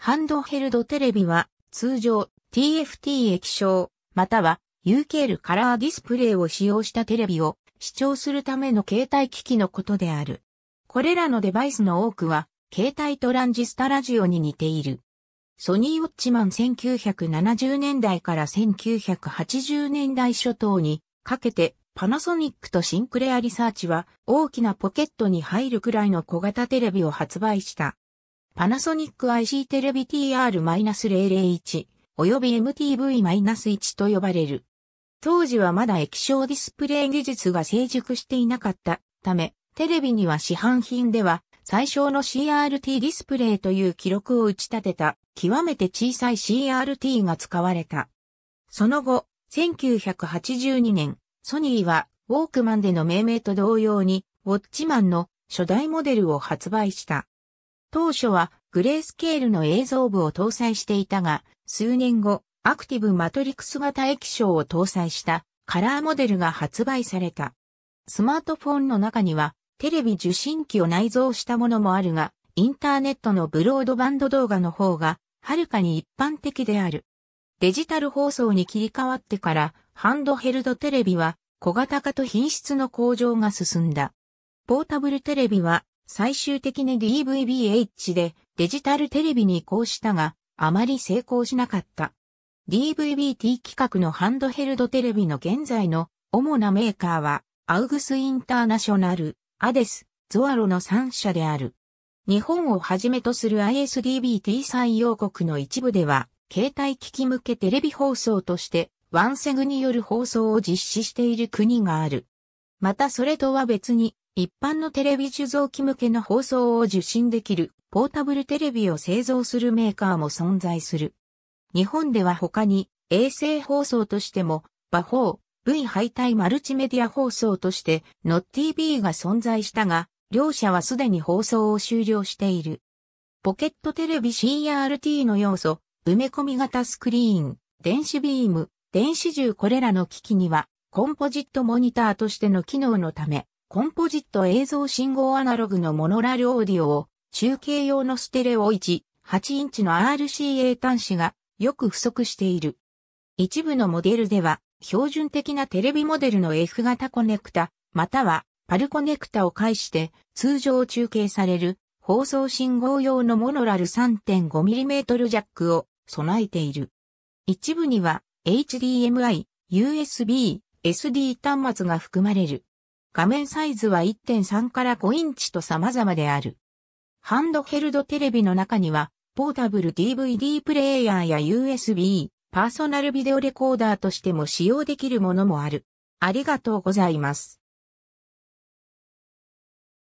ハンドヘルドテレビは通常 TFT 液晶または UKL カラーディスプレイを使用したテレビを視聴するための携帯機器のことである。これらのデバイスの多くは携帯トランジスタラジオに似ている。ソニーウォッチマン1970年代から1980年代初頭にかけてパナソニックとシンクレアリサーチは大きなポケットに入るくらいの小型テレビを発売した。パナソニック IC テレビ TR-001 及び MTV-1 と呼ばれる。当時はまだ液晶ディスプレイ技術が成熟していなかったため、テレビには市販品では最小の CRT ディスプレイという記録を打ち立てた極めて小さい CRT が使われた。その後、1982年、ソニーはウォークマンでの命名と同様にウォッチマンの初代モデルを発売した。当初はグレースケールの映像部を搭載していたが、数年後、アクティブマトリクス型液晶を搭載したカラーモデルが発売された。スマートフォンの中にはテレビ受信機を内蔵したものもあるが、インターネットのブロードバンド動画の方がはるかに一般的である。デジタル放送に切り替わってからハンドヘルドテレビは小型化と品質の向上が進んだ。ポータブルテレビは最終的に DVB-H でデジタルテレビに移行したが、あまり成功しなかった。DVB-T 規格のハンドヘルドテレビの現在の主なメーカーは、アウグスインターナショナル、アデス、ゾアロの3社である。日本をはじめとする ISDB-T 採用国の一部では、携帯機器向けテレビ放送としてワンセグによる放送を実施している国がある。またそれとは別に、一般のテレビ受像機向けの放送を受信できるポータブルテレビを製造するメーカーも存在する。日本では他に衛星放送としても、バフォー、V 配体マルチメディア放送として NotTV が存在したが、両者はすでに放送を終了している。ポケットテレビ CRT の要素、埋め込み型スクリーン、電子ビーム、電子銃これらの機器には、コンポジットモニターとしての機能のため、コンポジット映像信号アナログのモノラルオーディオを、中継用のステレオ1、8インチの RCA 端子がよく不足している。一部のモデルでは、標準的なテレビモデルの F 型コネクタ、またはパルコネクタを介して通常中継される放送信号用のモノラル 3.5mm ジャックを備えている。一部には HDMI、USB、SD 端末が含まれる。画面サイズは1.3から5インチと様々である。ハンドヘルドテレビの中には、ポータブル DVD プレイヤーや USB、パーソナルビデオレコーダーとしても使用できるものもある。ありがとうございます。